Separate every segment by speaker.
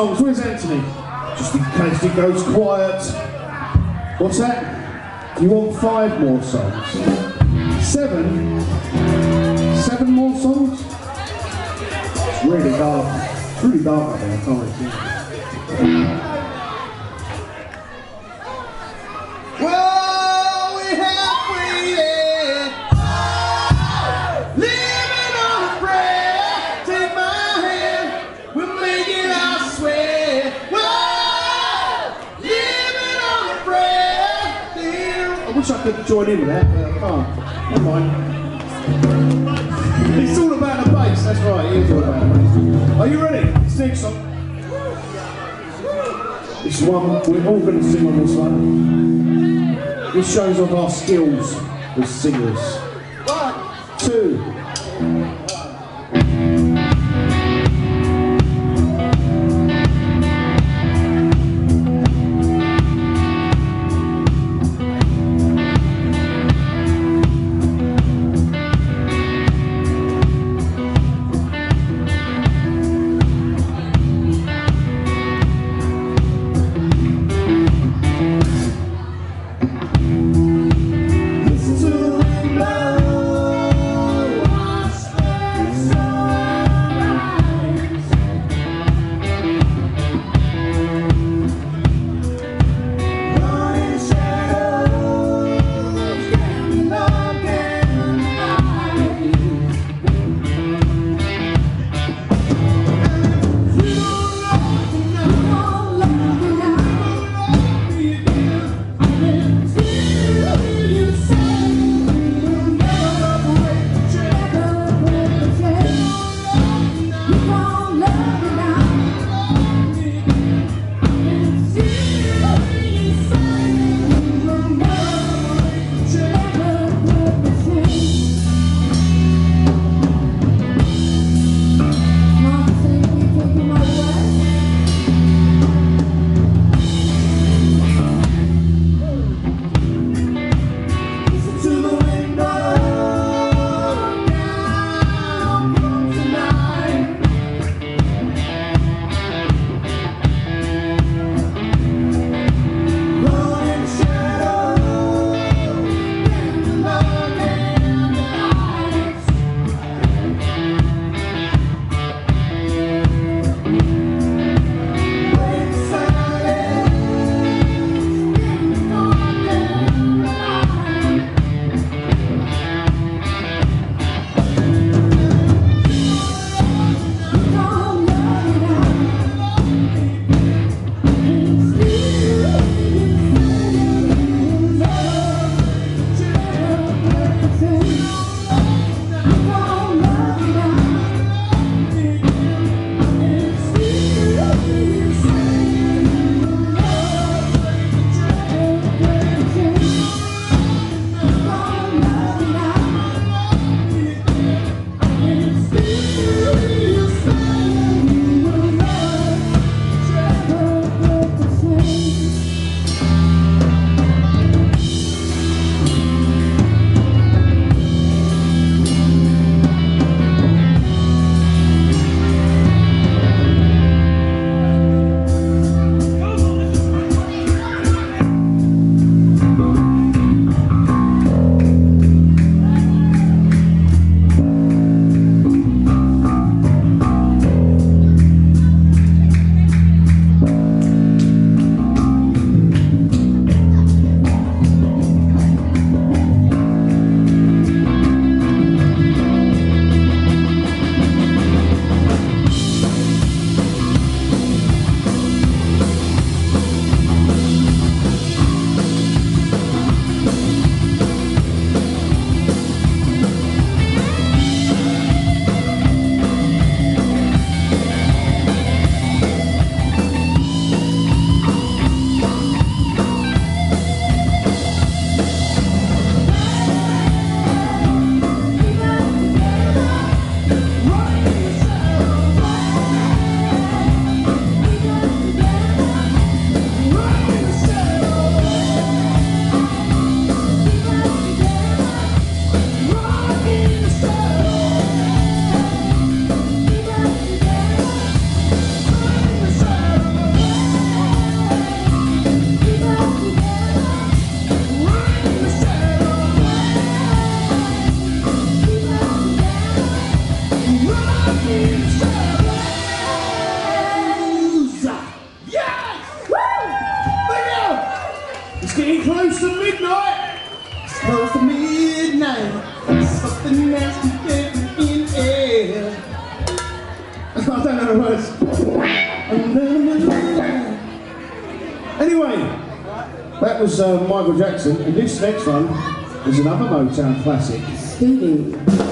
Speaker 1: songs. Where's Anthony? Just in case it goes quiet. What's that? You want five more songs? Seven? Seven more songs? It's really dark. It's really dark out there, I can't join in with that. It's all about the bass, that's right, it is all about the bass. Are you ready? Next song. This one, we're all going to sing on this one. This shows off our skills as singers. One, two. Anyway, that was uh, Michael Jackson, and this next one is another Motown classic.
Speaker 2: Stevie.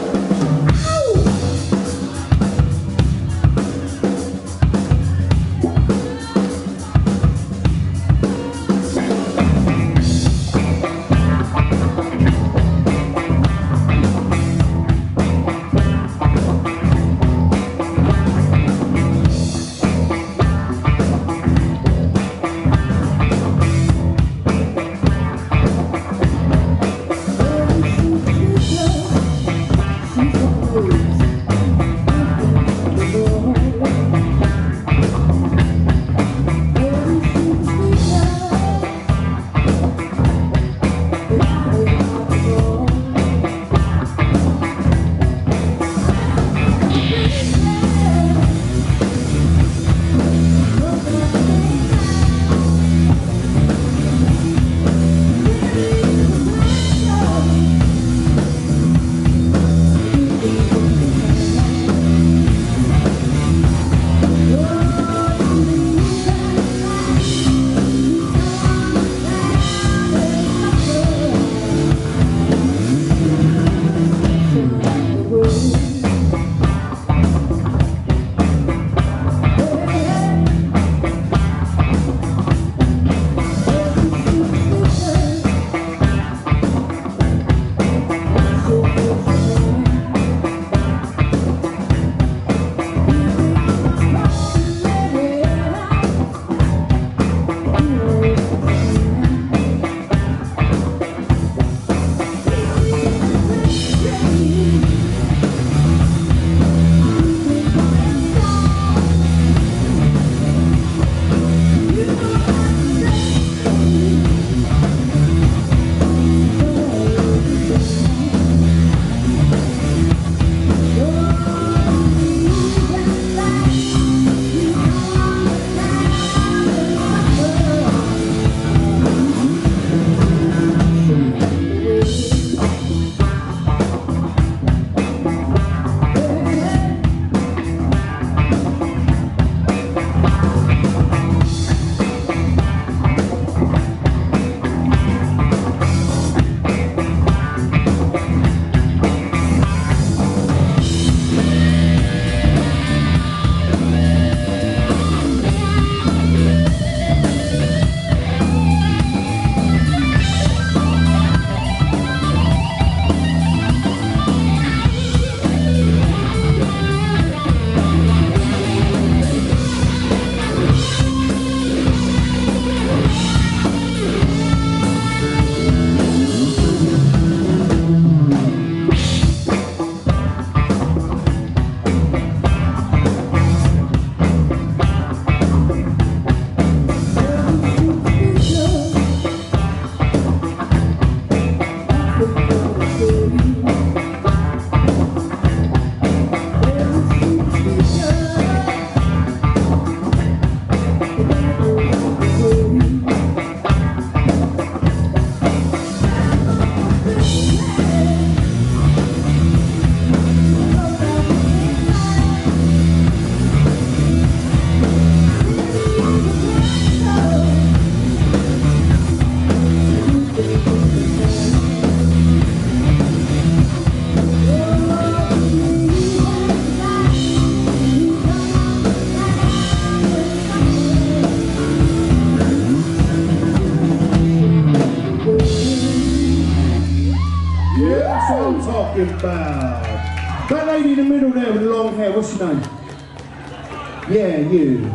Speaker 1: You.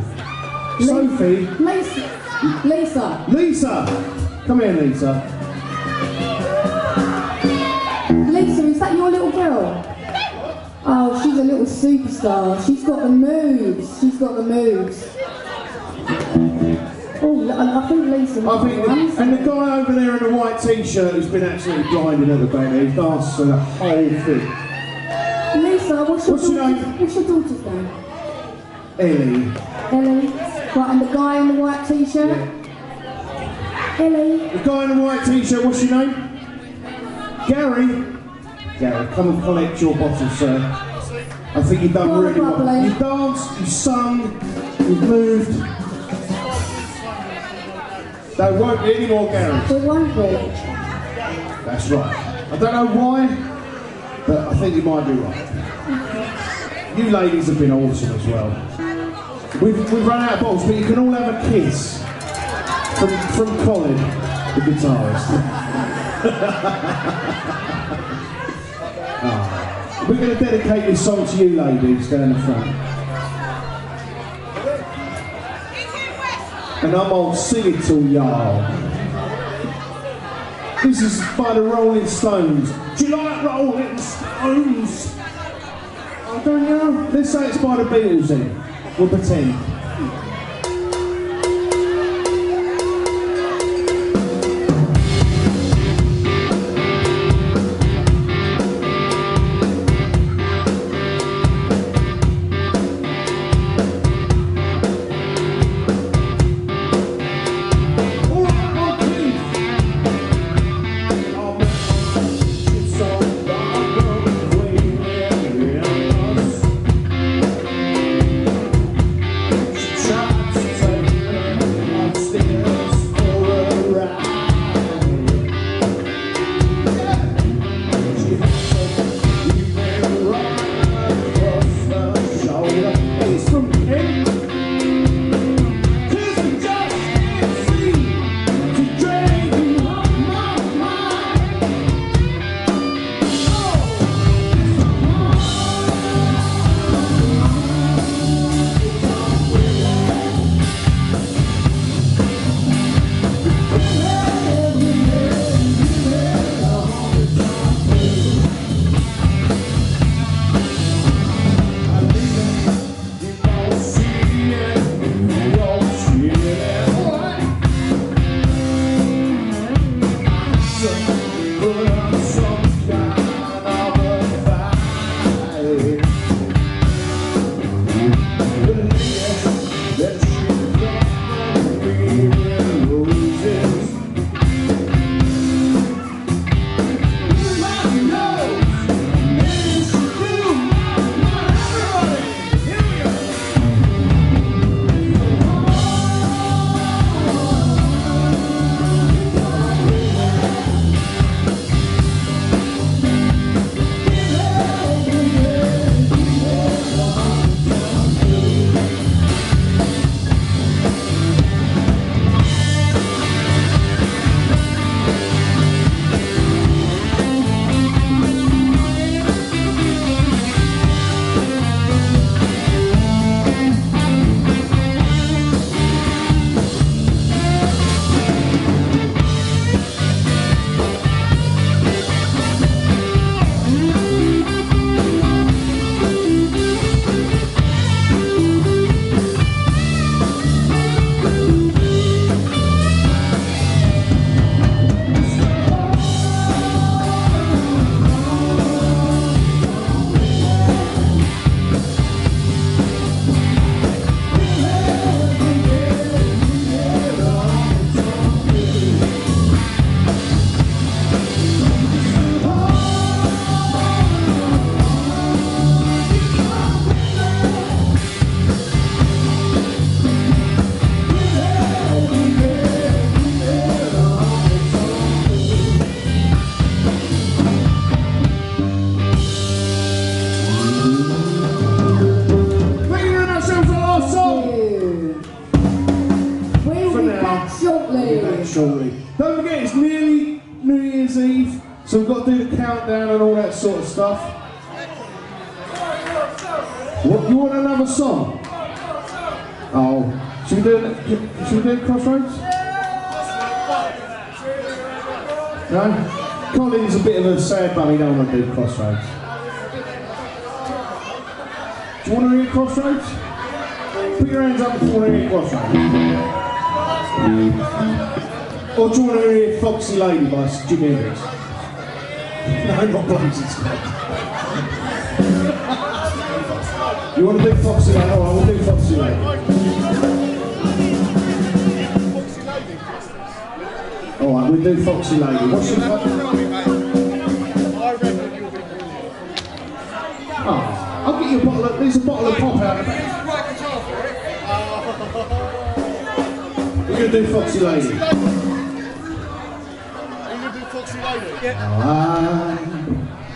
Speaker 1: Sophie.
Speaker 2: Lisa. Lisa.
Speaker 1: Lisa. Come here, Lisa.
Speaker 2: Lisa, is that your little girl? Oh, she's a little superstar. She's got the moves. She's got the moves. Oh, I think Lisa.
Speaker 1: I think, the, and the guy over there in the white t-shirt who's been absolutely blinded at the there, he danced for the whole thing.
Speaker 2: Lisa, what's your,
Speaker 1: What's your name?
Speaker 2: what's your daughter's name?
Speaker 1: Ellie.
Speaker 2: Ellie. Right, and the guy in the white t-shirt? Ellie.
Speaker 1: The guy in the white t-shirt, what's your name? Gary. Gary. Come and collect your bottle, sir. I think you've done really well. You've danced, you've sung, you've moved. There won't be any more Garys.
Speaker 2: It won't be.
Speaker 1: That's right. I don't know why, but I think you might be right. You ladies have been awesome as well. We've, we've run out of bottles, but you can all have a kiss from, from Colin, the guitarist. Ah. We're going to dedicate this song to you ladies down the front. And I'm to sing it to y'all. This is by the Rolling Stones. Do you like Rolling Stones? I don't know. Let's say it's by the Beatles then. 1%.
Speaker 2: Be back shortly.
Speaker 1: Back shortly. Don't forget, it's nearly New Year's Eve, so we've got to do the countdown and all that sort of stuff. What, you want another song? Oh, should we do? Should we do Crossroads? No? Colin's a bit of a sad bum, he don't want to do Crossroads. Do you want to hear Crossroads? Put your hands up if you want to hear Crossroads. Or do you want to hear Foxy Lady by Jimi Hendrix? No, not Blazing Scott. you want to do Foxy Lady? Oh, I will do Foxy Lady. Alright, we'll do Foxy Lady. What's your
Speaker 3: Oh, I'll get you a bottle of,
Speaker 1: there's a bottle of pop out of it. We're Foxy Lady.
Speaker 3: Foxy Lady?
Speaker 1: I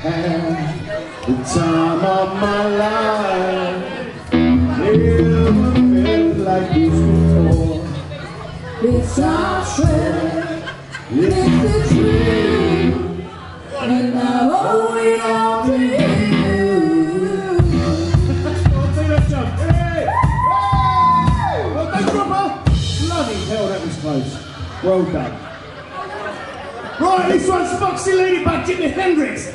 Speaker 1: had the time of my life. Never felt like this before.
Speaker 2: It's our
Speaker 1: Done. Right, this one's Foxy Lady by Jimi Hendrix.